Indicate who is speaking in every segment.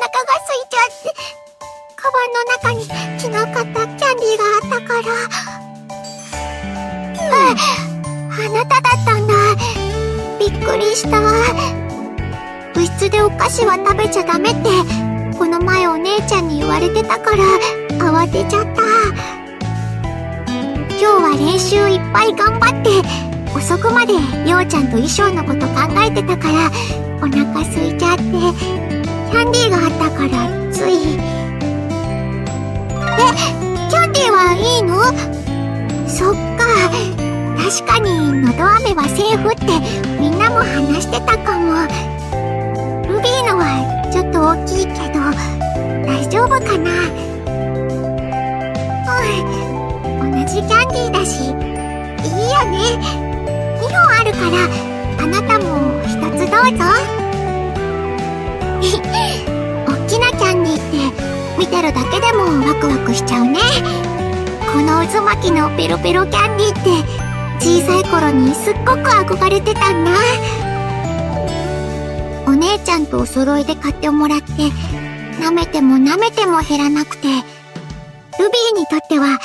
Speaker 1: 腹が空いちゃって、カバンの中に昨日買ったキャンディーがあったから。あ、あなただったんだ。びっくりした。部室でお菓子は食べちゃダメって、この前お姉ちゃんに言われてたから、慌てちゃった。今日は練習いっぱい頑張って、遅くまでようちゃんと衣装のこと考えてたからお腹からつい。えキャンディーはいいの？そっか。確かにのど飴はセーフってみんなも話してたかも。ルビーのはちょっと大きいけど大丈夫かな？うん。同じキャンディーだしいいよね。2本あるから。って見てるだけでもワクワクしちゃうね。この渦巻きのペロペロキャンディーって小さい頃にすっごく憧れてたんだ。お姉ちゃんとお揃いで買ってもらって舐めても舐めても減らなくてルビーにとっては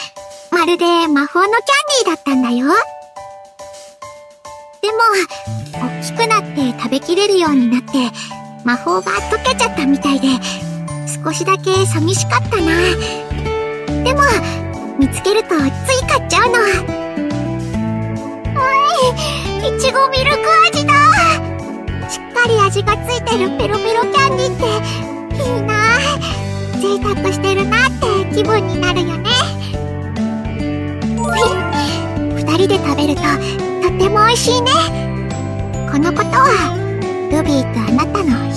Speaker 1: まるで魔法のキャンディーだったんだよ。でも、大きくなって食べきれるようになって、魔法が解けちゃったみたいで、少しだけ寂しかったな。でも、見つけるとつい買っちゃうの。うん、いちごミルク味だ。しっかり味がついてるペロペロキャンディって。いいな。贅沢してるなって気分になるよね。二人で食べるととっても美味しいね。このことはルビーとあなたの